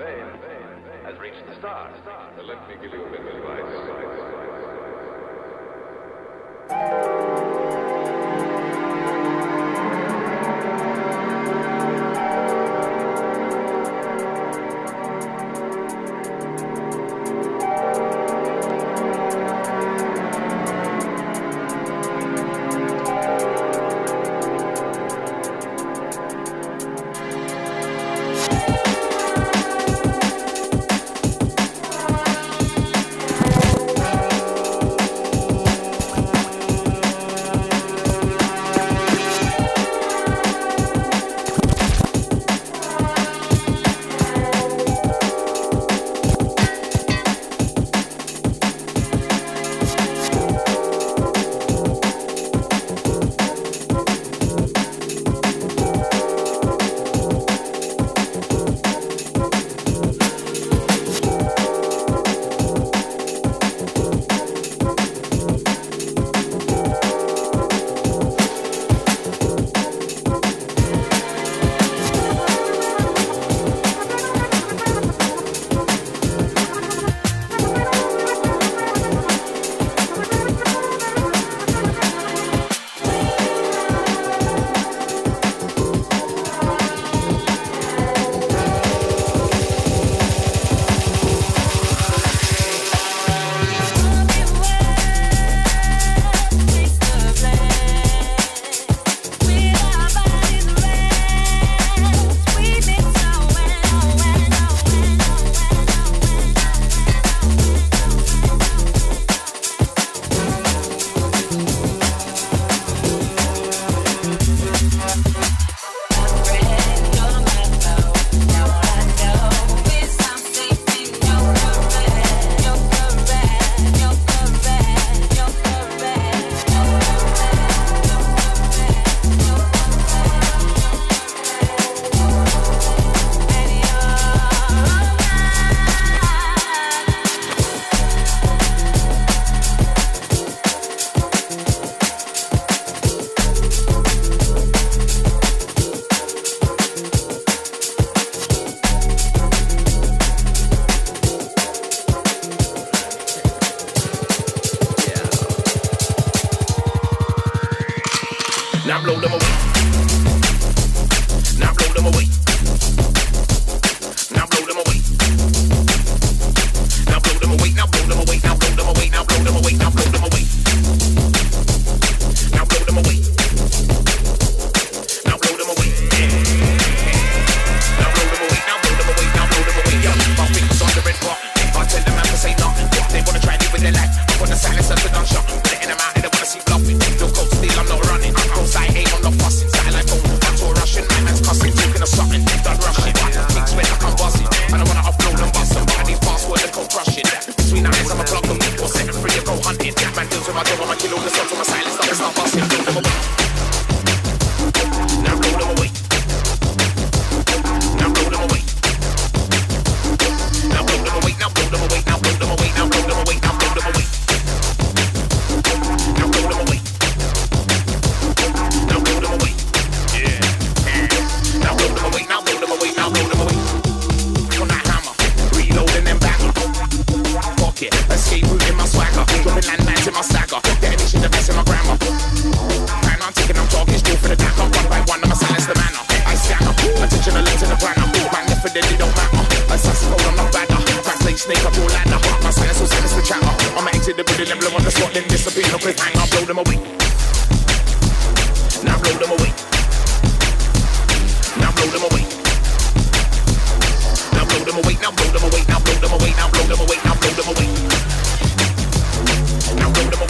Has reached the stars. Let me give you a bit of advice. My sass cold, I'm not bad. Fancy snake up all ladder. My science will send us to chatter. I'm an exit the building, emblem on the spot, then disappear. No cliffhanger, blow them away. Now blow them away. Now blow them away. Now blow them away. Now blow them away. Now blow them away. Now blow them away. Now blow them away. Now blow them away.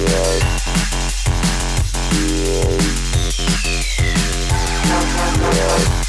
Yeah. Thank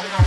home.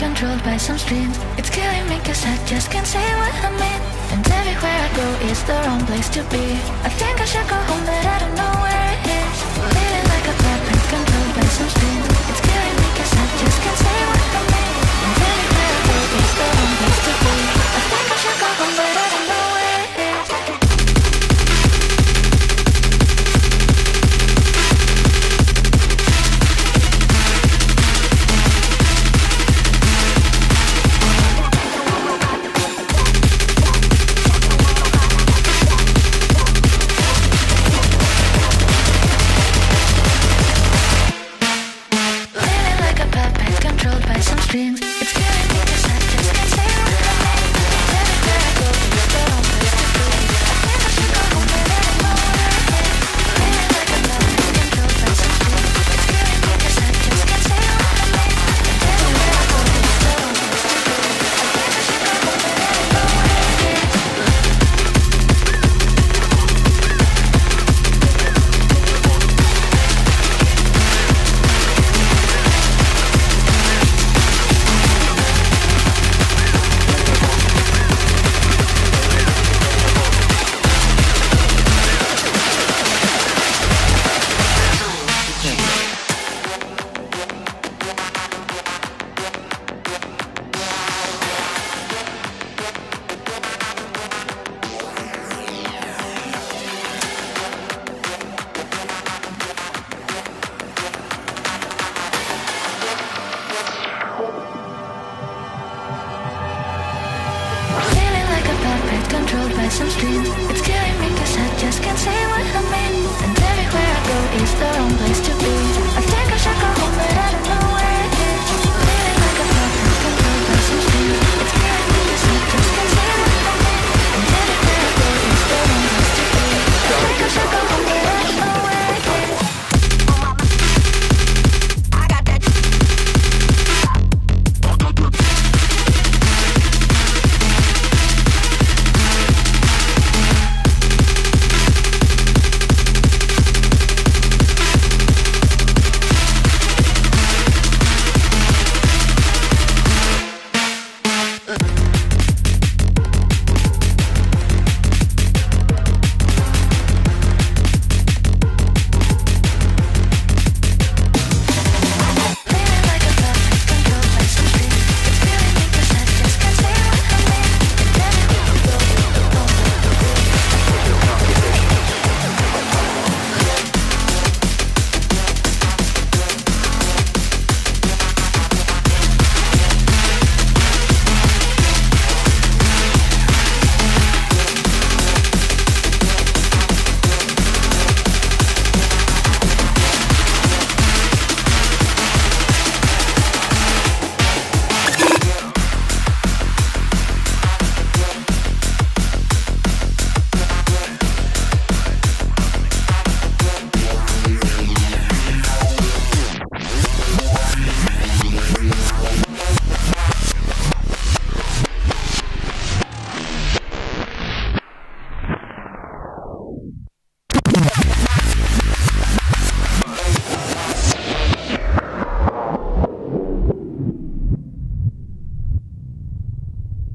controlled by some streams It's killing me cause I just can't say what I mean. And everywhere I go is the wrong place to be. I think I should go home but I don't know where it is. Living like a puppet controlled by some streams It's killing me cause I just can't say what